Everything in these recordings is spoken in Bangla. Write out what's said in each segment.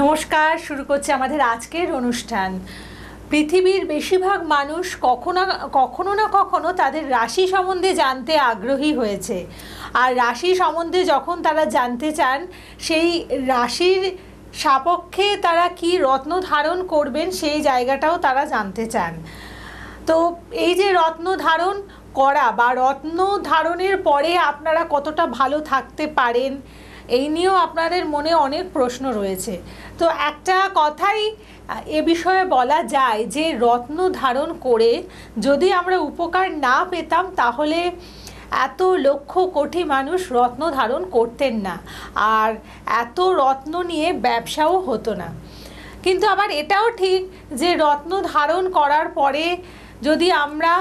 নমস্কার, শুরু করছে আমাদের আজকের অনুষ্ঠান। পৃথিবীর বেশিরভাগ মানুষ কখনো কখনো না কখনো তাদের রাশি সম্বন্ধে জানতে আগ্রহী হয়েছে। আর রাশি সম্বন্ধে যখন তারা জানতে চান, সেই রাশির সাপক্ষে তারা কি রত্ন ধারণ করবেন সেই জায়গাটাও তারা জানতে চান। তো এই যে রত্ন ধারণ করা বা রত্ন ধারণের পরে আপনারা কতটা ভালো থাকতে পারেন এই নিয়েও আপনাদের মনে অনেক প্রশ্ন রয়েছে। তো একটা কথাই, এ বিষয়ে বলা যায় যে, রত্ন ধারণ করে যদি আমরা উপকার না পেতাম, তাহলে এত লক্ষ কোটি মানুষ রত্ন ধারণ করতেন না। আর এত রত্ন নিয়ে ব্যবসাও হতো না। কিন্তু আবার এটাও ঠিক যে, রত্ন ধারণ করার পরে যদি আমরা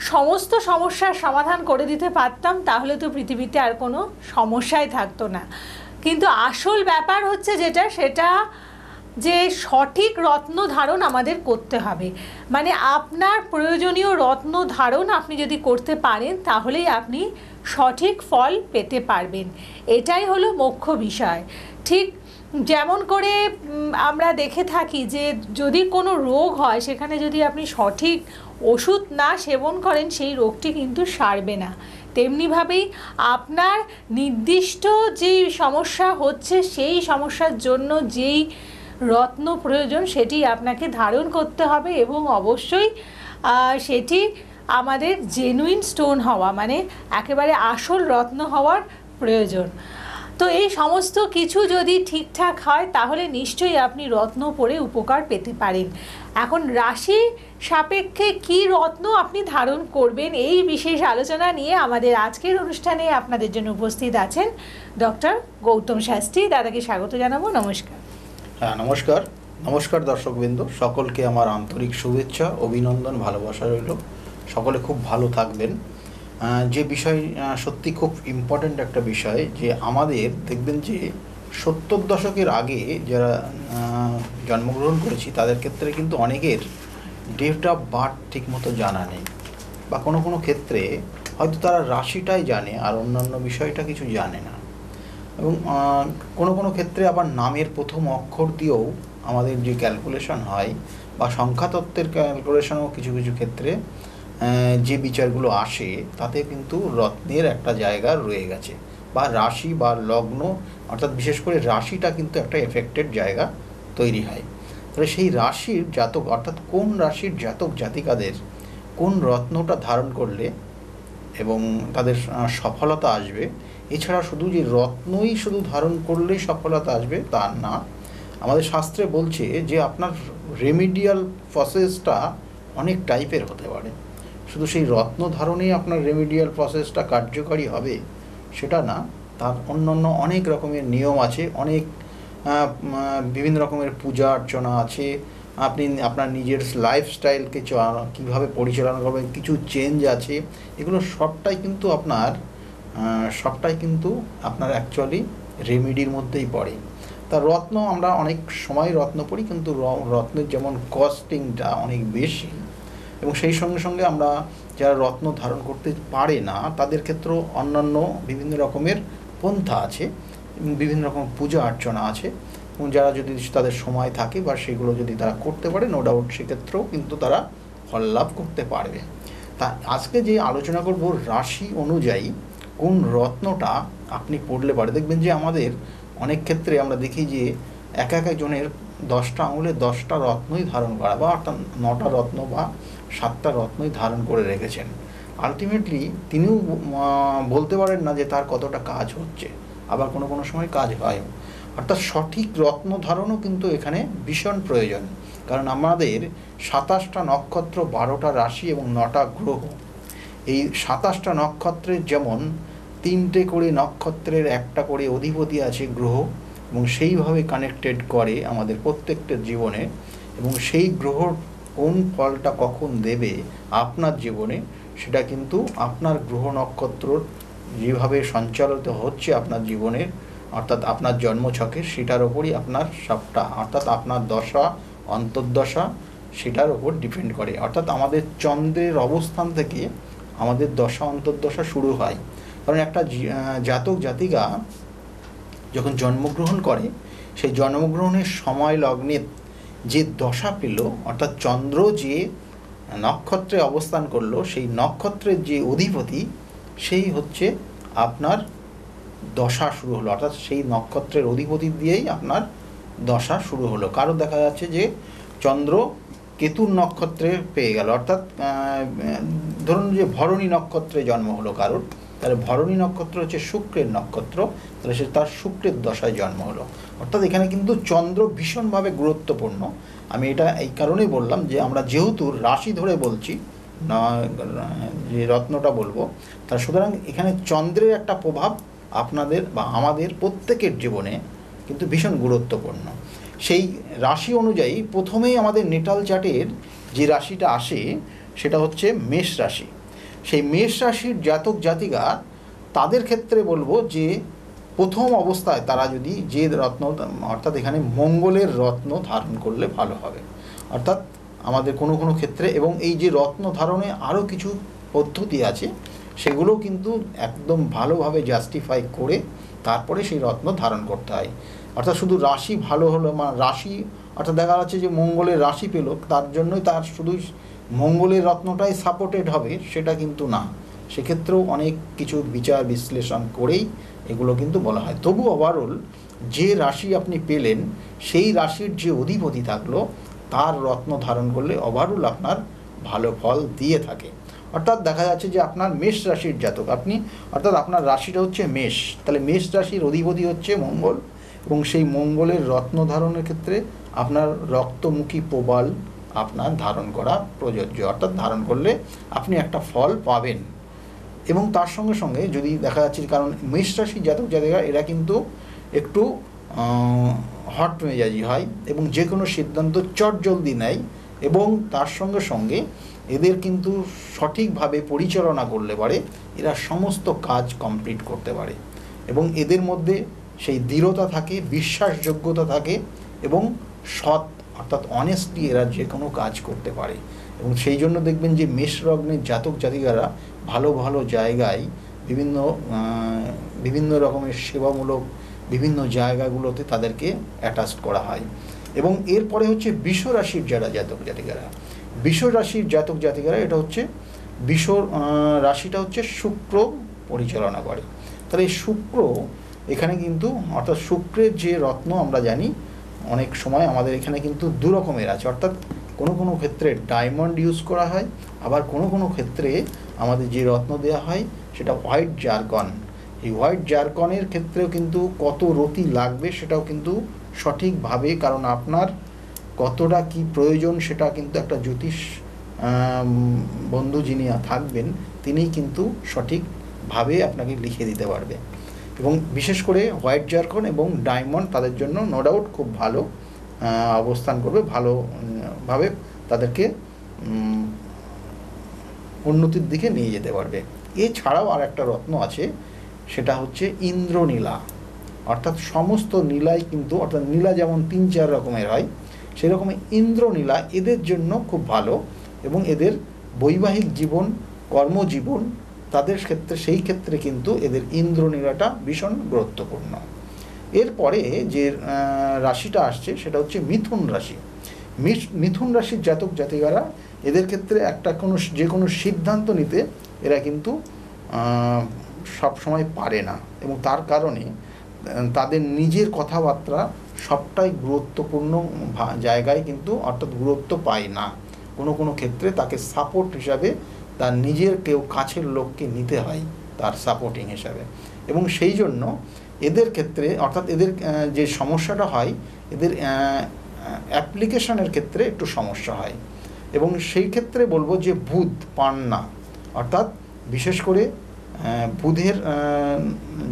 সমস্ত সমস্যার সমাধান করে দিতে পারতাম, তাহলে তো পৃথিবীতে আর কোনো সমস্যাই থাকতো না। কিন্তু আসল ব্যাপার হচ্ছে যেটা, সেটা যে সঠিক রত্ন ধারণ আমাদের করতে হবে। মানে আপনার প্রয়োজনীয় রত্ন ধারণ আপনি যদি করতে পারেন, তাহলেই আপনি সঠিক ফল পেতে পারবেন। এটাই হলো মুখ্য বিষয়। ঠিক যেমন করে আমরা দেখে থাকি যে যদি কোনো রোগ হয়, সেখানে যদি আপনি সঠিক ওষুধ না সেবন করেন সেই রোগটি কিন্তু সারবে না। তেমনিভাবেই আপনার নির্দিষ্ট যে সমস্যা হচ্ছে সেই সমস্যার জন্য যেই রত্ন প্রয়োজন সেটি আপনাকে ধারণ করতে হবে এবং অবশ্যই সেটি আমাদের জেনুইন স্টোন হওয়া মানে একেবারে আসল রত্ন হওয়ার প্রয়োজন। তো এই সমস্ত কিছু যদি ঠিকঠাক হয়, তাহলে নিশ্চয়ই আপনি রত্ন পরে উপকার পেতে পারেন। এখন রাশি সাপেক্ষে কি রত্ন আপনি ধারণ করবেন, এই বিশেষ আলোচনা নিয়ে আমাদের আজকের অনুষ্ঠানে আপনাদের জন্য উপস্থিত আছেন ডক্টর গৌতম শাস্ত্রী। দাদাকে স্বাগত জানাব, নমস্কার। হ্যাঁ নমস্কার। নমস্কার দর্শকবৃন্দ। সকলকে আমার আন্তরিক শুভেচ্ছা, অভিনন্দন, ভালোবাসা রইল। সকলে খুব ভালো থাকবেন। যে বিষয় সত্যি খুব ইম্পর্ট্যান্ট একটা বিষয় যে আমাদের দেখবেন যে সত্তর দশকের আগে যারা জন্মগ্রহণ করেছি তাদের ক্ষেত্রে কিন্তু অনেকের ডেট অফ বার্থ ঠিকমতো জানা নেই। বা কোনো কোনো ক্ষেত্রে হয়তো তারা রাশিটাই জানে আর অন্যান্য বিষয়টা কিছু জানে না। এবং কোনো কোনো ক্ষেত্রে আবার নামের প্রথম অক্ষর দিয়েও আমাদের যে ক্যালকুলেশন হয় বা সংখ্যাতত্ত্বের ক্যালকুলেশনও কিছু কিছু ক্ষেত্রে যে বিচারগুলো আসে, তাতে কিন্তু রত্নের একটা জায়গা রয়ে গেছে। বা রাশি বা লগ্ন, অর্থাৎ বিশেষ করে রাশিটা কিন্তু একটা এফেক্টেড জায়গা তৈরি হয়। তাহলে সেই রাশির জাতক, অর্থাৎ কোন রাশির জাতক জাতিকাদের কোন রত্নটা ধারণ করলে এবং তাদের সফলতা আসবে? এছাড়া শুধু যে রত্নই শুধু ধারণ করলেই সফলতা আসবে তা না। আমাদের শাস্ত্রে বলছে যে আপনার রেমিডিয়াল প্রসেসটা অনেক টাইপের হতে পারে। শুধু সেই রত্ন ধারণেই আপনার রেমিডিয়াল প্রসেসটা কার্যকারী হবে, সেটা না। তার অন্যান্য অনেক রকমের নিয়ম আছে, অনেক বিভিন্ন রকমের পূজা অর্চনা আছে। আপনি আপনার নিজের লাইফস্টাইলকে কীভাবে পরিচালনা করবেন, কিছু চেঞ্জ আছে। এগুলো সবটাই কিন্তু আপনার সবটাই কিন্তু আপনার অ্যাকচুয়ালি রেমিডির মধ্যেই পড়ে। তা রত্ন আমরা অনেক সময় রত্ন পড়ি, কিন্তু রত্নের যেমন কস্টিংটা অনেক বেশি এবং সেই সঙ্গে সঙ্গে আমরা যারা রত্ন ধারণ করতে পারে না, তাদের ক্ষেত্রেও অন্যান্য বিভিন্ন রকমের পন্থা আছে বিভিন্ন রকম পূজা অর্চনা আছে। এবং যারা যদি তাদের সময় থাকে বা সেগুলো যদি তারা করতে পারে নো ডাউট সেক্ষেত্রেও কিন্তু তারা ফল লাভ করতে পারবে। তা আজকে যে আলোচনা করব রাশি অনুযায়ী, কোন রত্নটা আপনি পড়লে পারে? দেখবেন যে আমাদের অনেক ক্ষেত্রে আমরা দেখি যে এক এক একজনের দশটা আঙুলে দশটা রত্নই ধারণ করা বা অর্থাৎ নটা রত্ন বা সাতটা রত্নই ধারণ করে রেখেছেন। আলটিমেটলি তিনিও বলতে পারেন না যে তার কতটা কাজ হচ্ছে। আবার কোনো কোনো সময় কাজ হয়ও। অর্থাৎ সঠিক রত্ন ধারণও কিন্তু এখানে ভীষণ প্রয়োজন। কারণ আমাদের সাতাশটা নক্ষত্র, বারোটা রাশি এবং নটা গ্রহ। এই সাতাশটা নক্ষত্রের যেমন তিনটে করে নক্ষত্রের একটা করে অধিপতি আছে গ্রহ এবং সেইভাবে কানেক্টেড করে আমাদের প্রত্যেকটা জীবনে এবং সেই গ্রহর কোন ফলটা কখন দেবে আপনার জীবনে, সেটা কিন্তু আপনার গ্রহ নক্ষত্র যেভাবে সঞ্চালিত হচ্ছে আপনার জীবনের, অর্থাৎ আপনার জন্মছকে সেটার ওপরই আপনার সবটা, অর্থাৎ আপনার দশা, অন্তর্দশা, সেটার ওপর ডিপেন্ড করে। অর্থাৎ আমাদের চন্দ্রের অবস্থান থেকে আমাদের দশা, অন্তর্দশা শুরু হয়। কারণ একটা জাতক, জাতিকা যখন জন্মগ্রহণ করে, সেই জন্মগ্রহণের সময় লগ্নে যে দশা পেল, অর্থাৎ চন্দ্র যে নক্ষত্রে অবস্থান করল, সেই নক্ষত্রের যে অধিপতি, সেই হচ্ছে আপনার দশা শুরু হলো। অর্থাৎ সেই নক্ষত্রের অধিপতি দিয়েই আপনার দশা শুরু হলো। কারও দেখা যাচ্ছে যে চন্দ্র কেতুর নক্ষত্রে পেয়ে গেল। অর্থাৎ ধরুন যে ভরণী নক্ষত্রে জন্ম হলো কারোর। তাহলে ভরণী নক্ষত্র হচ্ছে শুক্রের নক্ষত্র, তাহলে সে তার শুক্রের দশায় জন্ম হলো। অর্থাৎ এখানে কিন্তু চন্দ্র ভীষণভাবে গুরুত্বপূর্ণ। আমি এটা এই কারণেই বললাম যে আমরা যেহেতু রাশি ধরে বলছি, না, যে রত্নটা বলব, তা সুতরাং এখানে চন্দ্রের একটা প্রভাব আপনাদের বা আমাদের প্রত্যেকের জীবনে কিন্তু ভীষণ গুরুত্বপূর্ণ। সেই রাশি অনুযায়ী প্রথমেই আমাদের নেটাল চার্টের যে রাশিটা আসে, সেটা হচ্ছে মেষ রাশি। সেই মেষ রাশির জাতক জাতিকা তাদের ক্ষেত্রে বলব যে প্রথম অবস্থায় তারা যদি যে রত্ন, অর্থাৎ এখানে মঙ্গলের রত্ন ধারণ করলে ভালো হবে। অর্থাৎ আমাদের কোনো কোনো ক্ষেত্রে এবং এই যে রত্ন ধারণে আরও কিছু পদ্ধতি আছে, সেগুলো কিন্তু একদম ভালোভাবে জাস্টিফাই করে তারপরে সেই রত্ন ধারণ করতে হয়। অর্থাৎ শুধু রাশি ভালো হলো মানে রাশি, অর্থাৎ দেখা যাচ্ছে যে মঙ্গলের রাশি পেল, তার জন্যই তার শুধু মঙ্গলের রত্নটাই সাপোর্টেড হবে, সেটা কিন্তু না। সেক্ষেত্রেও অনেক কিছু বিচার বিশ্লেষণ করেই এগুলো কিন্তু বলা হয়। তবু ওভারঅল যে রাশি আপনি পেলেন, সেই রাশির যে অধিপতি থাকল, তার রত্ন ধারণ করলে ওভারঅল আপনার ভালো ফল দিয়ে থাকে। অর্থাৎ দেখা যাচ্ছে যে আপনার মেষ রাশির জাতক, আপনি অর্থাৎ আপনার রাশিটা হচ্ছে মেষ, তাহলে মেষ রাশির অধিপতি হচ্ছে মঙ্গল এবং সেই মঙ্গলের রত্ন ধারণের ক্ষেত্রে আপনার রক্তমুখী প্রবাল আপনার ধারণ করা প্রযোজ্য। অর্থাৎ ধারণ করলে আপনি একটা ফল পাবেন। এবং তার সঙ্গে সঙ্গে যদি দেখা যাচ্ছে কারণ মেষ রাশির জাতক জাতিকা এরা কিন্তু একটু হট মেজাজি হয় এবং যে কোনো সিদ্ধান্ত চট জলদি নেয় এবং তার সঙ্গে সঙ্গে এদের কিন্তু সঠিকভাবে পরিচালনা করলে পারে, এরা সমস্ত কাজ কমপ্লিট করতে পারে। এবং এদের মধ্যে সেই দৃঢ়তা থাকে, বিশ্বাসযোগ্যতা থাকে এবং সৎ অর্থাৎ অনেস্টলি এরা যে কোনো কাজ করতে পারে। এবং সেই জন্য দেখবেন যে মেষ লগ্নের জাতক জাতিকারা ভালো ভালো জায়গায় বিভিন্ন বিভিন্ন রকমের সেবামূলক বিভিন্ন জায়গাগুলোতে তাদেরকে অ্যাটাচ করা হয়। এবং এরপরে হচ্ছে বিষ রাশির যারা জাতক জাতিকারা বিষ রাশির জাতক জাতিকারা এটা হচ্ছে বিষ রাশিটা হচ্ছে শুক্র পরিচালনা করে। তাহলে শুক্র এখানে কিন্তু, অর্থাৎ শুক্রের যে রত্ন আমরা জানি অনেক সময় আমাদের এখানে কিন্তু দু রকমের আছে। অর্থাৎ কোনো কোনো ক্ষেত্রে ডায়মন্ড ইউজ করা হয়, আবার কোনো কোনো ক্ষেত্রে আমাদের যে রত্ন দেওয়া হয় সেটা হোয়াইট জারকন এই হোয়াইট জারকনের ক্ষেত্রেও কিন্তু কত রতি লাগবে সেটাও কিন্তু সঠিকভাবে, কারণ আপনার কতটা কি প্রয়োজন সেটা কিন্তু একটা জ্যোতিষ বন্ধু যিনি থাকবেন, তিনিই কিন্তু সঠিকভাবে আপনাকে লিখে দিতে পারবে। এবং বিশেষ করে হোয়াইট জারকন এবং ডায়মন্ড তাদের জন্য নো ডাউট খুব ভালো অবস্থান করবে ভালো উম, ভাবে তাদেরকে উন্নতির দিকে নিয়ে যেতে পারবে। এছাড়াও আর একটা রত্ন আছে সেটা হচ্ছে ইন্দ্রনীলা। অর্থাৎ সমস্ত নীলাই কিন্তু অর্থাৎ নীলা যেমন তিন চার রকমের হয় সেরকম ইন্দ্রনীলা এদের জন্য খুব ভালো এবং এদের বৈবাহিক জীবন কর্মজীবন তাদের ক্ষেত্রে, সেই ক্ষেত্রে কিন্তু এদের ইন্দ্রনীলাটা ভীষণ গুরুত্বপূর্ণ। এরপরে যে রাশিটা আসছে, সেটা হচ্ছে মিথুন রাশি। মিথুন রাশির জাতক জাতিকারা, এদের ক্ষেত্রে একটা কোনো যে কোনো সিদ্ধান্ত নিতে এরা কিন্তু সব সময় পারে না। এবং তার কারণে তাদের নিজের কথাবার্তা সবটাই গুরুত্বপূর্ণ জায়গায় কিন্তু অর্থাৎ গুরুত্ব পায় না। কোনো কোনো ক্ষেত্রে তাকে সাপোর্ট হিসাবে তার নিজের কেউ কাছের লোককে নিতে হয় তার সাপোর্টিং হিসাবে। এবং সেই জন্য এদের ক্ষেত্রে, অর্থাৎ এদের যে সমস্যাটা হয়, এদের অ্যাপ্লিকেশনের ক্ষেত্রে একটু সমস্যা হয়। এবং সেই ক্ষেত্রে বলব যে বুধ পান না। অর্থাৎ বিশেষ করে বুধের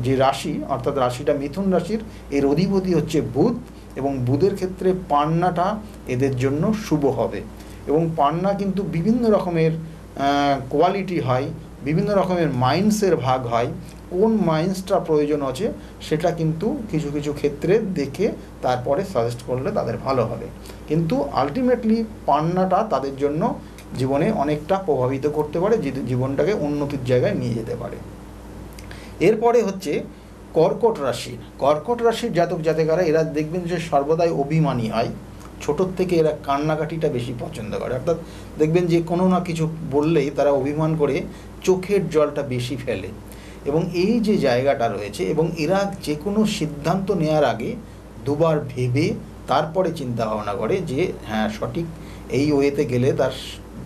যে রাশি, অর্থাৎ রাশিটা মিথুন রাশির, এর অধিপতি হচ্ছে বুধ এবং বুধের ক্ষেত্রে পান্নাটা এদের জন্য শুভ হবে। এবং পান্না কিন্তু বিভিন্ন রকমের কোয়ালিটি হয়, বিভিন্ন রকমের মাইন্ডসের ভাগ হয়, কোন মাইন্ডসটা প্রয়োজন আছে সেটা কিন্তু কিছু কিছু ক্ষেত্রে দেখে তারপরে সাজেস্ট করলে তাদের ভালো হবে। কিন্তু আলটিমেটলি পান্নাটা তাদের জন্য জীবনে অনেকটা প্রভাবিত করতে পারে জীবনটাকে উন্নতির জায়গায় নিয়ে যেতে পারে। এরপরে হচ্ছে কর্কট রাশি। কর্কট রাশির জাতক জাতিকারা এরা দেখবেন যে সর্বদাই অভিমানী হয়। ছোটোর থেকে এরা কান্নাকাটিটা বেশি পছন্দ করে। অর্থাৎ দেখবেন যে কোনো না কিছু বললেই তারা অভিমান করে চোখের জলটা বেশি ফেলে। এবং এই যে জায়গাটা রয়েছে এবং এরা যে কোনো সিদ্ধান্ত নেওয়ার আগে দুবার ভেবে তারপরে চিন্তা ভাবনা করে যে হ্যাঁ সঠিক এই ওয়েতে গেলে তার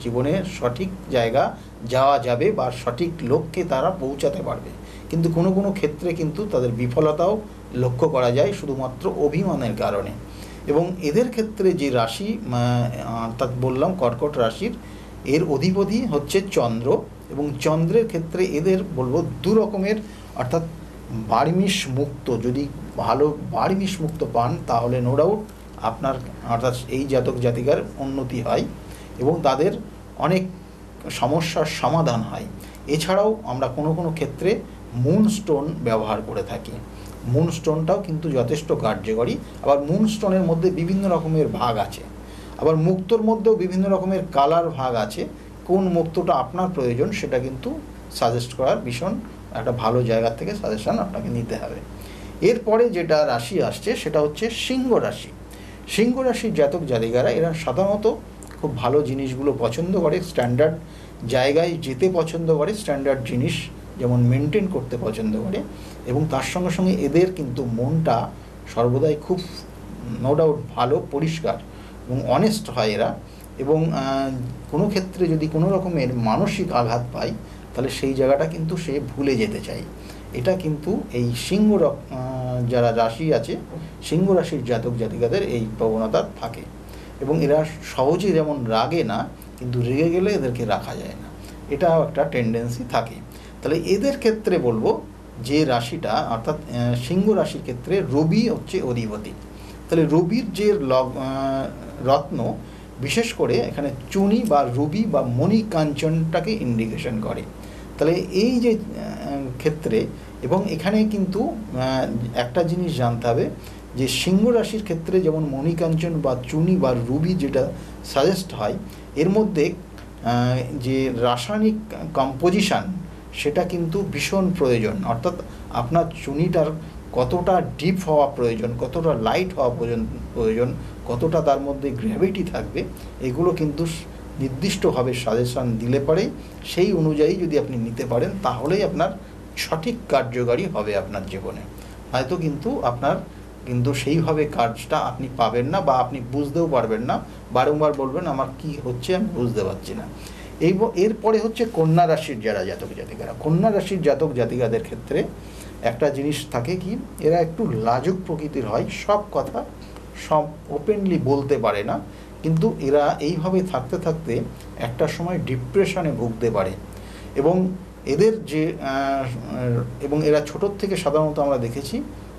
জীবনে সঠিক জায়গা যাওয়া যাবে বা সঠিক লক্ষ্যে তারা পৌঁছাতে পারবে। কিন্তু কোনো কোনো ক্ষেত্রে কিন্তু তাদের বিফলতাও লক্ষ্য করা যায় শুধুমাত্র অভিমানের কারণে। এবং এদের ক্ষেত্রে যে রাশি অর্থাৎ বললাম কর্কট রাশির, এর অধিপতি হচ্ছে চন্দ্র এবং চন্দ্রের ক্ষেত্রে এদের বলব দু রকমের, অর্থাৎ বার্মিস মুক্ত, যদি ভালো বার্মিস মুক্ত পান, তাহলে নো ডাউট আপনার, অর্থাৎ এই জাতক জাতিকার উন্নতি হয় এবং তাদের অনেক সমস্যার সমাধান হয়। এছাড়াও আমরা কোনো কোনো ক্ষেত্রে মুন স্টোন ব্যবহার করে থাকি। মুন স্টোনটাও কিন্তু যথেষ্ট কার্যকরী। আবার মুন স্টোনের মধ্যে বিভিন্ন রকমের ভাগ আছে। আবার মুক্তোর মধ্যেও বিভিন্ন রকমের কালার ভাগ আছে। কোন মুক্তটা আপনার প্রয়োজন সেটা কিন্তু সাজেস্ট করার ভীষণ একটা ভালো জায়গা থেকে সাজেশন আপনাকে নিতে হবে। এরপরে যেটা রাশি আসছে সেটা হচ্ছে সিংহ রাশি। সিংহ রাশির জাতক জাতিকারা এরা সাধারণত খুব ভালো জিনিসগুলো পছন্দ করে স্ট্যান্ডার্ড জায়গায় যেতে পছন্দ করে স্ট্যান্ডার্ড জিনিস যেমন মেনটেন করতে পছন্দ করে এবং তার সঙ্গে সঙ্গে এদের কিন্তু মনটা সর্বদাই খুব নো ডাউট ভালো, পরিষ্কার এবং অনেস্ট হয় এরা। এবং কোনো ক্ষেত্রে যদি কোনো রকমের মানসিক আঘাত পায়, তাহলে সেই জায়গাটা কিন্তু সে ভুলে যেতে চায়। এটা কিন্তু এই সিংহ যারা রাশি আছে, সিংহ রাশির জাতক জাতিকাদের এই প্রবণতা থাকে। এবং এরা সহজে যেমন রাগে না, কিন্তু রেগে গেলে এদেরকে রাখা যায় না। এটাও একটা টেন্ডেন্সি থাকে। তাহলে এদের ক্ষেত্রে বলব যে রাশিটা অর্থাৎ সিংহ রাশির ক্ষেত্রে রবি হচ্ছে অধিপতি। তাহলে রবির যে রত্ন, বিশেষ করে এখানে চুনি বা রুবি বা মণি কাঞ্চনটাকে ইন্ডিকেশন করে। তাহলে এই যে ক্ষেত্রে এবং এখানে কিন্তু একটা জিনিস জানতে হবে যে সিংহ রাশির ক্ষেত্রে যেমন মণিকাঞ্চন বা চুনি বা রুবি যেটা সাজেস্ট হয়, এর মধ্যে যে রাসায়নিক কম্পোজিশন সেটা কিন্তু ভীষণ প্রয়োজন। অর্থাৎ আপনার চুনিটার কতটা ডিপ হওয়া প্রয়োজন, কতটা লাইট হওয়া প্রয়োজন- কতটা তার মধ্যে গ্র্যাভিটি থাকবে, এগুলো কিন্তু নির্দিষ্টভাবে সাজেশন দিলে পরে। সেই অনুযায়ী যদি আপনি নিতে পারেন, তাহলেই আপনার সঠিক কার্যকারী হবে আপনার জীবনে। হয়তো কিন্তু আপনার কিন্তু সেইভাবে কাজটা আপনি পাবেন না বা আপনি বুঝতেও পারবেন না। বারংবার বলবেন, আমার কি হচ্ছে? আমি বুঝতে পারছি না। এই এরপরে হচ্ছে কন্যা রাশির যারা জাতক জাতিকারা, কন্যা রাশির জাতক জাতিকাদের ক্ষেত্রে একটা জিনিস থাকে কি, এরা একটু লাজুক প্রকৃতির হয়, সব কথা সব ওপেনলি বলতে পারে না, কিন্তু এরা এইভাবে থাকতে থাকতে একটা সময় ডিপ্রেশনে ভুগতে পারে। এবং এদের যে এবং এরা ছোটোর থেকে সাধারণত আমরা দেখেছি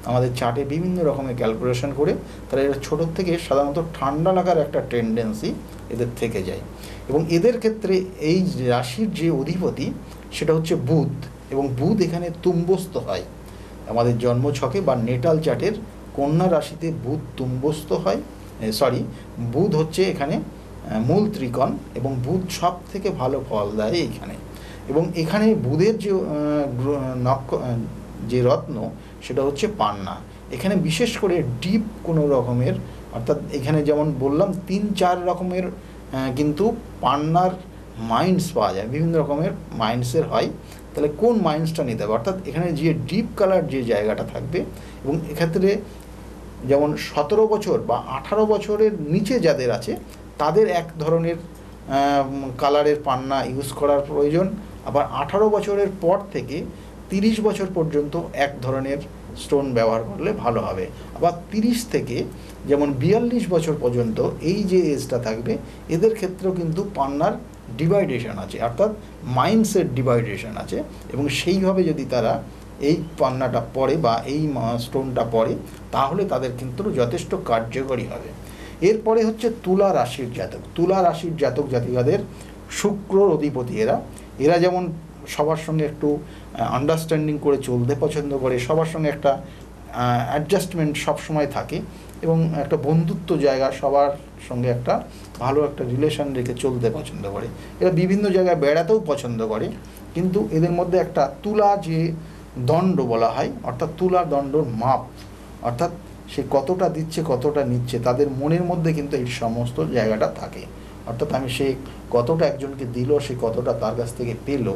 আমাদের চার্টে বিভিন্ন রকমের ক্যালকুলেশন করে তারা এরা ছোটোর থেকে সাধারণত ঠান্ডা লাগার একটা টেন্ডেন্সি এদের থেকে যায়। এবং এদের ক্ষেত্রে এই রাশির যে অধিপতি, সেটা হচ্ছে বুধ। এবং বুধ এখানে তুম্বস্ত হয়। আমাদের জন্মছকে বা নেটাল চার্টের কন্যা রাশিতে বুধ তুম্বস্ত হয়। সরি বুধ হচ্ছে এখানে মূল ত্রিকোণ এবং বুধ সব থেকে ভালো ফল দেয় এখানে এবং এখানে বুধের যে নক্ষ যে রত্ন সেটা হচ্ছে পান্না। এখানে বিশেষ করে ডিপ কোনো রকমের, অর্থাৎ এখানে যেমন বললাম, তিন চার রকমের কিন্তু পান্নার মাইন্ডস পাওয়া যায়। বিভিন্ন রকমের মাইন্ডসের হয়। তাহলে কোন মাইন্ডসটা নিতে হবে? অর্থাৎ এখানে যে ডিপ কালার যে জায়গাটা থাকবে, এবং এক্ষেত্রে যেমন সতেরো বছর বা আঠারো বছরের নিচে যাদের আছে, তাদের এক ধরনের কালারের পান্না ইউজ করার প্রয়োজন। আবার আঠারো বছরের পর থেকে তিরিশ বছর পর্যন্ত এক ধরনের স্টোন ব্যবহার করলে ভালো হবে। আবার তিরিশ থেকে যেমন বিয়াল্লিশ বছর পর্যন্ত এই যে এজটা থাকবে, এদের ক্ষেত্রেও কিন্তু পান্নার ডিভাইডেশন আছে, অর্থাৎ মাইন্ডসেট ডিভাইডেশন আছে এবং সেইভাবে যদি তারা এই পান্নাটা পড়ে বা এই স্টোনটা পড়ে, তাহলে তাদের কিন্তু যথেষ্ট কার্যকরী হবে। এরপরে হচ্ছে তুলা রাশির জাতক। তুলা রাশির জাতক জাতিকাদের শুক্রর অধিপতি এরা। এরা যেমন সবার সঙ্গে একটু আন্ডারস্ট্যান্ডিং করে চলতে পছন্দ করে, সবার সঙ্গে একটা অ্যাডজাস্টমেন্ট সবসময় থাকে এবং একটা বন্ধুত্ব জায়গা সবার সঙ্গে একটা ভালো একটা রিলেশন রেখে চলতে পছন্দ করে। এরা বিভিন্ন জায়গায় বেড়াতেও পছন্দ করে, কিন্তু এদের মধ্যে একটা তুলা যে দণ্ড বলা হয়, অর্থাৎ তুলা দণ্ডর মাপ, অর্থাৎ সে কতটা দিচ্ছে, কতটা নিচ্ছে, তাদের মনের মধ্যে কিন্তু এই সমস্ত জায়গাটা থাকে। অর্থাৎ আমি সে কতটা একজনকে দিল, সে কতটা তার কাছ থেকে পেল,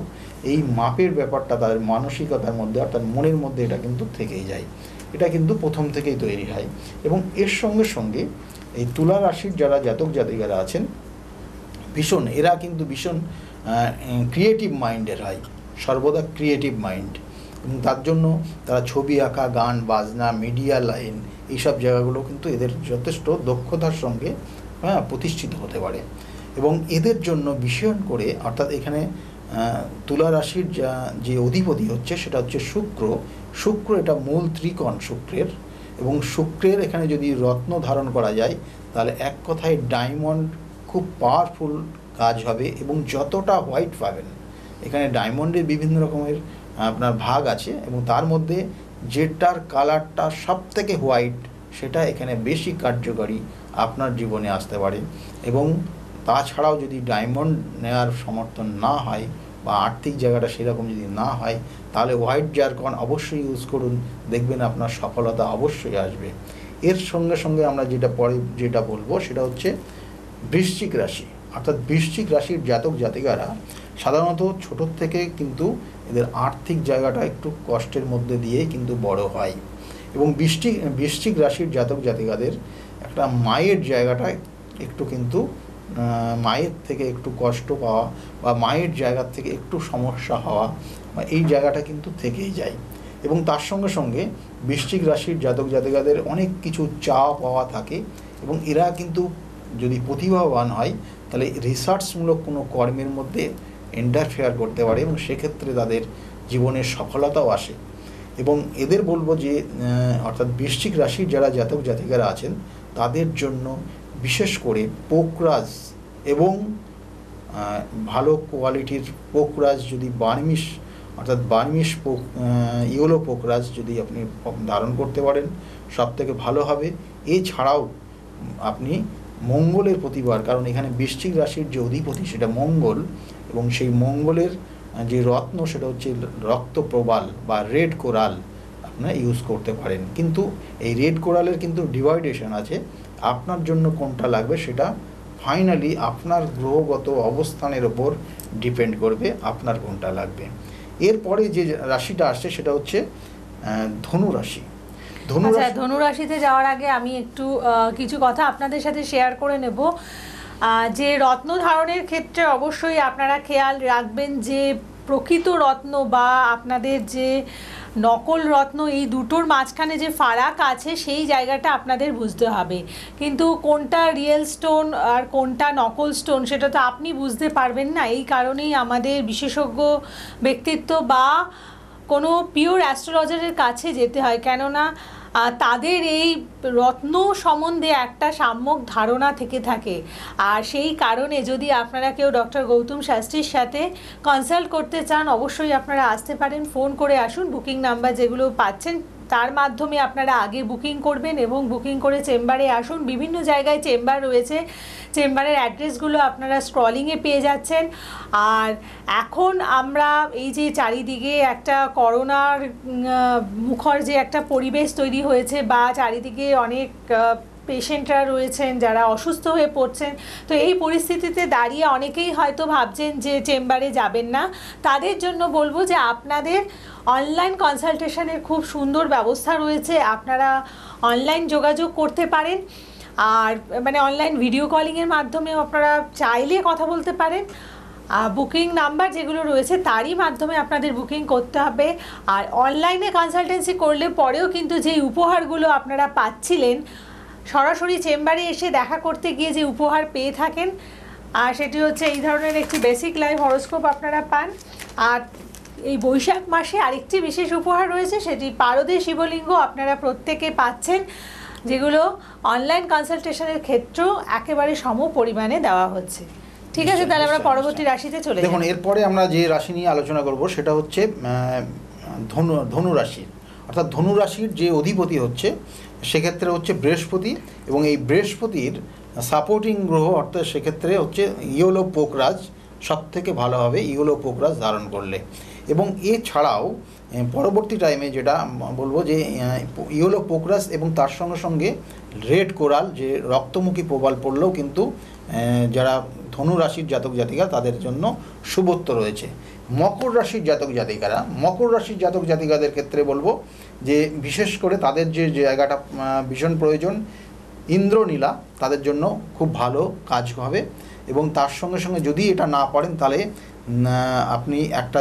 এই মাপের ব্যাপারটা তাদের মানসিকতার মধ্যে অর্থাৎ মনের মধ্যে এটা কিন্তু থেকেই যায়। এটা কিন্তু প্রথম থেকেই তৈরি হয়। এবং এর সঙ্গে সঙ্গে এই তুলা রাশির যারা জাতক জাতিকারা আছেন, ভীষণ, এরা কিন্তু ভীষণ ক্রিয়েটিভ মাইন্ডের হয়। সর্বদা ক্রিয়েটিভ মাইন্ড এবং তার জন্য তারা ছবি আঁকা, গান, বাজনা মিডিয়া লাইন এইসব জায়গাগুলো কিন্তু এদের যথেষ্ট দক্ষতার সঙ্গে হ্যাঁ প্রতিষ্ঠিত হতে পারে। এবং এদের জন্য ভীষণ করে, অর্থাৎ এখানে তুলা রাশির যা, যে অধিপতি হচ্ছে, সেটা হচ্ছে শুক্র। শুক্র এটা মূল ত্রিকোণ শুক্রের। এবং শুক্রের এখানে যদি রত্ন ধারণ করা যায়, তাহলে এক কথায় ডায়মন্ড খুব পাওয়ারফুল কাজ হবে। এবং যতটা হোয়াইট পাবেন, এখানে ডায়মন্ডের বিভিন্ন রকমের আপনার ভাগ আছে। এবং তার মধ্যে যেটার কালারটা সব থেকে হোয়াইট, সেটা এখানে বেশি কার্যকারী আপনার জীবনে আসতে পারে এবং তাছাড়াও যদি ডায়মন্ড নেওয়ার সমর্থন না হয় বা আর্থিক জায়গাটা সেরকম যদি না হয়, তাহলে হোয়াইট জারকন অবশ্যই ইউজ করুন, দেখবেন আপনার সফলতা অবশ্যই আসবে। এর সঙ্গে সঙ্গে আমরা যেটা পরে যেটা বলব, সেটা হচ্ছে বৃশ্চিক রাশি। অর্থাৎ বৃশ্চিক রাশির জাতক জাতিকারা সাধারণত ছোটোর থেকে কিন্তু এদের আর্থিক জায়গাটা একটু কষ্টের মধ্যে দিয়েই কিন্তু বড় হয়। এবং বৃষ্টিক বৃশ্চিক রাশির জাতক জাতিকাদের একটা মায়ের জায়গাটা একটু কিন্তু মায়ের থেকে একটু কষ্ট পাওয়া বা মায়ের জায়গার থেকে একটু সমস্যা হওয়া বা এই জায়গাটা কিন্তু থেকেই যায়। এবং তার সঙ্গে সঙ্গে বৃশ্চিক রাশির জাতক জাতিকাদের অনেক কিছু চা পাওয়া থাকে এবং এরা কিন্তু যদি প্রতিভাবান হয়, তাহলে রিসার্চমূলক কোনো কর্মের মধ্যে ইন্টারফেয়ার করতে পারে এবং সেক্ষেত্রে তাদের জীবনের সফলতাও আসে। এবং এদের বলব যে অর্থাৎ বৃশ্চিক রাশির যারা জাতক জাতিকারা আছেন, তাদের জন্য বিশেষ করে পোকরাজ এবং ভালো কোয়ালিটির পোকরাজ যদি বার্মিশ, অর্থাৎ বার্মিশ পোক ইয়েলো পোকরাজ যদি আপনি ধারণ করতে পারেন সব থেকে ভালো হবে। এছাড়াও আপনি মঙ্গলের প্রতিবার কারণ এখানে বৃশ্চিক রাশির যে অধিপতি সেটা মঙ্গল এবং সেই মঙ্গলের যে রত্ন সেটা হচ্ছে রক্ত প্রবাল বা রেড কোরাল আপনারা ইউজ করতে পারেন। কিন্তু এই রেড কোরালের কিন্তু ডিভাইডেশন আছে। আপনার জন্য কোনটা লাগবে সেটা ফাইনালি আপনার গ্রহগত অবস্থানের ওপর ডিপেন্ড করবে আপনার কোনটা লাগবে। এরপরে যে রাশিটা আসছে সেটা হচ্ছে ধনু রাশি। ধনু আচ্ছা ধনু রাশিতে যাওয়ার আগে আমি একটু কিছু কথা আপনাদের সাথে শেয়ার করে নেব। যে রত্ন ধারণের ক্ষেত্রে অবশ্যই আপনারা খেয়াল রাখবেন যে প্রকৃত রত্ন বা আপনাদের যে নকল রত্ন, এই দুটোর মাঝখানে যে ফারাক আছে, সেই জায়গাটা আপনাদের বুঝতে হবে। কিন্তু কোনটা রিয়েল স্টোন আর কোনটা নকল স্টোন সেটা তো আপনি বুঝতে পারবেন না। এই কারণেই আমাদের বিশেষজ্ঞ ব্যক্তিত্ব বা কোনো পিওর অ্যাস্ট্রোলজারের কাছে যেতে হয়। কেননা তাদের এই রত্ন সম্বন্ধে একটা সাম্যক ধারণা থেকে থাকে। আর সেই কারণে যদি আপনারা কেউ ডক্টর গৌতম শাস্ত্রীর সাথে কনসাল্ট করতে চান, অবশ্যই আপনারা আসতে পারেন। ফোন করে আসুন বুকিং নাম্বার যেগুলো পাচ্ছেন তার মাধ্যমে আপনারা আগে বুকিং করবেন এবং বুকিং করে চেম্বারে আসুন। বিভিন্ন জায়গায় চেম্বার রয়েছে। চেম্বারের অ্যাড্রেসগুলো আপনারা স্ক্রলিংয়ে পেয়ে যাচ্ছেন। আর এখন আমরা এই যে চারিদিকে একটা করোনার মুখর যে একটা পরিবেশ তৈরি হয়েছে বা চারিদিকে অনেক পেশেন্টরা রয়েছেন, যারা অসুস্থ হয়ে পড়ছেন। তো এই পরিস্থিতিতে দাঁড়িয়ে অনেকেই হয়তো ভাবছেন যে চেম্বারে যাবেন না। তাদের জন্য বলব যে আপনাদের অনলাইন কনসালটেশনের খুব সুন্দর ব্যবস্থা রয়েছে। আপনারা অনলাইন যোগাযোগ করতে পারেন। আর মানে অনলাইন ভিডিও কলিংয়ের মাধ্যমেও আপনারা চাইলে কথা বলতে পারেন। বুকিং নাম্বার যেগুলো রয়েছে তারই মাধ্যমে আপনাদের বুকিং করতে হবে। আর অনলাইনে কনসালটেন্সি করলে পরেও কিন্তু যেই উপহারগুলো আপনারা পাচ্ছিলেন সরাসরি চেম্বারে এসে দেখা করতে গিয়ে যে উপহার পেয়ে থাকেন আর সেটি হচ্ছে এই ধরনের একটি বেসিক লাইভ হরোস্কোপ আপনারা পান। আর এই বৈশাখ মাসে আরেকটি বিশেষ উপহার রয়েছে সেটি পারদে শিবলিঙ্গ আপনারা প্রত্যেকে পাচ্ছেন যেগুলো অনলাইন কনসালটেশনের ক্ষেত্রেও একেবারে সম পরিমাণে দেওয়া হচ্ছে। ঠিক আছে তাহলে আমরা পরবর্তী রাশিতে চলে দেখুন এরপরে আমরা যে রাশি নিয়ে আলোচনা করব সেটা হচ্ছে ধনু ধনু রাশি অর্থাৎ ধনু রাশির যে অধিপতি হচ্ছে সেক্ষেত্রে হচ্ছে বৃহস্পতি এবং এই বৃহস্পতির সাপোর্টিং গ্রহ অর্থাৎ সেক্ষেত্রে হচ্ছে ইয়োলো পোকরাজ সব থেকে ভালোভাবে ইয়োলো পোকরাজ ধারণ করলে। এবং এছাড়াও পরবর্তী টাইমে যেটা বলব যে ইয়োলো পোকরাস এবং তার সঙ্গে সঙ্গে রেড কোরাল, যে রক্তমুখী প্রবাল পড়লেও কিন্তু যারা ধনু রাশির জাতক জাতিকা তাদের জন্য শুভত্ব রয়েছে। মকর রাশির জাতক জাতিকারা, মকর রাশির জাতক জাতিকাদের ক্ষেত্রে বলব যে বিশেষ করে তাদের যে জায়গাটা ভীষণ প্রয়োজন, ইন্দ্রনীলা তাদের জন্য খুব ভালো কাজ হবে। এবং তার সঙ্গে সঙ্গে যদি এটা না পারেন, তাহলে আপনি একটা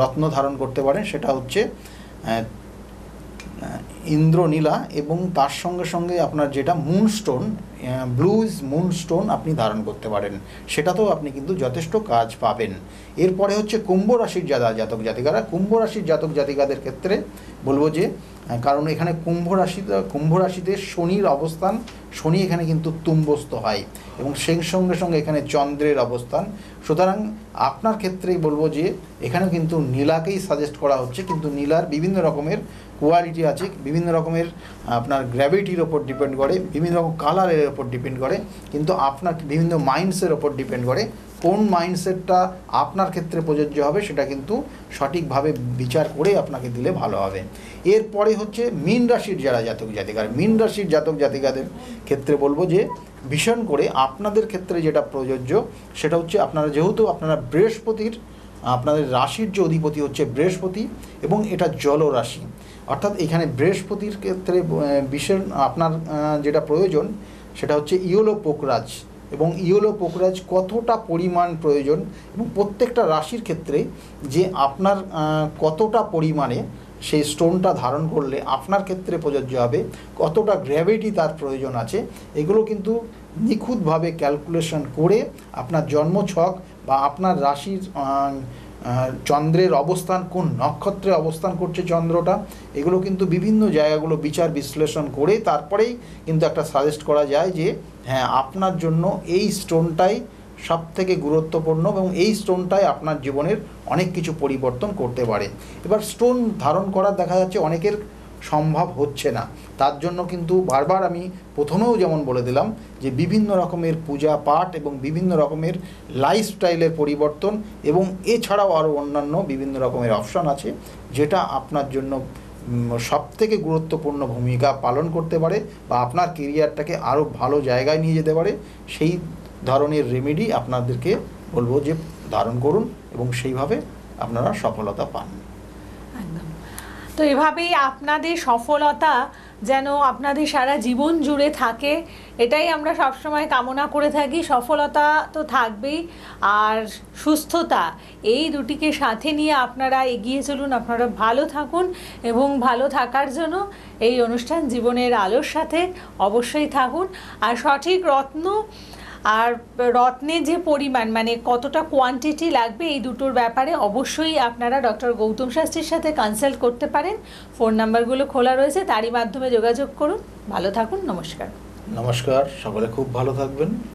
রত্ন ধারণ করতে পারেন। সেটা হচ্ছে ইন্দ্রনীলা এবং তার সঙ্গে সঙ্গে আপনার যেটা মুনস্টোন ব্লুজ মুনস্টোন আপনি ধারণ করতে পারেন। সেটাতেও আপনি কিন্তু যথেষ্ট কাজ পাবেন। এরপরে হচ্ছে কুম্ভ রাশির জাদা জাতক জাতিকারা। কুম্ভ রাশির জাতক জাতিকাদের ক্ষেত্রে বলব যে কারণ এখানে কুম্ভ রাশি কুম্ভ রাশিতে শনির অবস্থান, শনি এখানে কিন্তু তুম্বস্ত হয়। এবং সেই সঙ্গে সঙ্গে এখানে চন্দ্রের অবস্থান। সুতরাং আপনার ক্ষেত্রেই বলব যে এখানে কিন্তু নীলাকেই সাজেস্ট করা হচ্ছে, কিন্তু নীলার বিভিন্ন রকমের কোয়ালিটি আছে, বিভিন্ন রকমের আপনার গ্র্যাভিটির ওপর ডিপেন্ড করে, বিভিন্ন রকম কালারের ওপর ডিপেন্ড করে, কিন্তু আপনার বিভিন্ন মাইন্ডসের ওপর ডিপেন্ড করে। কোন মাইন্ডসেটটা আপনার ক্ষেত্রে প্রযোজ্য হবে, সেটা কিন্তু সঠিকভাবে বিচার করে আপনাকে দিলে ভালো হবে। এরপরে হচ্ছে মীন রাশির যারা জাতক জাতিকার, মীন রাশির জাতক জাতিকাদের ক্ষেত্রে বলব যে ভীষণ করে আপনাদের ক্ষেত্রে যেটা প্রযোজ্য, সেটা হচ্ছে আপনারা যেহেতু আপনারা বৃহস্পতির, আপনাদের রাশির যে অধিপতি হচ্ছে বৃহস্পতি এবং এটা জলরাশি। অর্থাৎ এখানে বৃহস্পতির ক্ষেত্রে বিশেষ আপনার যেটা প্রয়োজন, সেটা হচ্ছে ইয়োলো পোকরাজ। এবং ইয়োলো পোকরাজ কতটা পরিমাণ প্রয়োজন এবং প্রত্যেকটা রাশির ক্ষেত্রে যে আপনার কতটা পরিমাণে সেই স্টোনটা ধারণ করলে আপনার ক্ষেত্রে প্রযোজ্য হবে, কতটা গ্র্যাভিটি তার প্রয়োজন আছে, এগুলো কিন্তু নিখুঁতভাবে ক্যালকুলেশন করে আপনার জন্মছক বা আপনার রাশির চন্দ্রের অবস্থান, কোন নক্ষত্রে অবস্থান করছে চন্দ্রটা, এগুলো কিন্তু বিভিন্ন জায়গাগুলো বিচার বিশ্লেষণ করে তারপরেই কিন্তু একটা সাজেস্ট করা যায় যে হ্যাঁ আপনার জন্য এই স্টোনটাই সব থেকে গুরুত্বপূর্ণ এবং এই স্টোনটাই আপনার জীবনের অনেক কিছু পরিবর্তন করতে পারে। এবার স্টোন ধারণ করা দেখা যাচ্ছে অনেকের সম্ভব হচ্ছে না। তার জন্য কিন্তু বারবার আমি প্রথমেও যেমন বলে দিলাম যে বিভিন্ন রকমের পূজা পাঠ এবং বিভিন্ন রকমের লাইফস্টাইলের পরিবর্তন এবং এছাড়াও আরও অন্যান্য বিভিন্ন রকমের অপশান আছে, যেটা আপনার জন্য সব থেকে গুরুত্বপূর্ণ ভূমিকা পালন করতে পারে বা আপনার কেরিয়ারটাকে আরও ভালো জায়গায় নিয়ে যেতে পারে। সেই ধরনের রেমেডি আপনাদেরকে বলব যে ধারণ করুন এবং সেইভাবে আপনারা সফলতা পান। তো এভাবেই আপনাদের সফলতা যেন আপনাদের সারা জীবন জুড়ে থাকে, এটাই আমরা সবসময় কামনা করে থাকি। সফলতা তো থাকবেই, আর সুস্থতা এই দুটিকে সাথে নিয়ে আপনারা এগিয়ে চলুন, আপনারা ভালো থাকুন এবং ভালো থাকার জন্য এই অনুষ্ঠান জীবনের আলোর সাথে অবশ্যই থাকুন। আর সঠিক রত্ন আর রত্নে যে পরিমাণ মানে কতটা কোয়ান্টিটি লাগবে এই দুটোর ব্যাপারে অবশ্যই আপনারা ডক্টর গৌতম শাস্ত্রীর সাথে কনসাল্ট করতে পারেন। ফোন নাম্বারগুলো খোলা রয়েছে, তারই মাধ্যমে যোগাযোগ করুন। ভালো থাকুন, নমস্কার। নমস্কার, সকলে খুব ভালো থাকবেন।